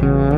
freedom,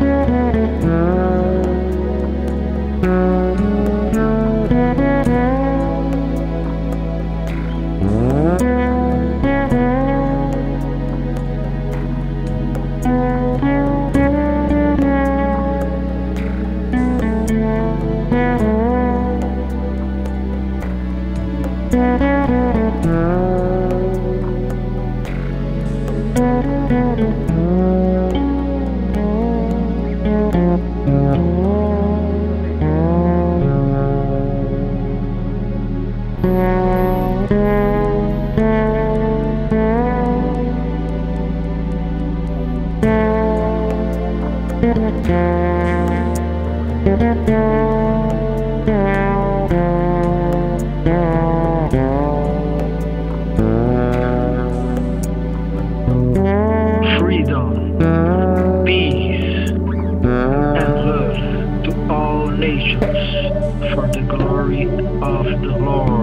peace, nations for the glory of the Lord.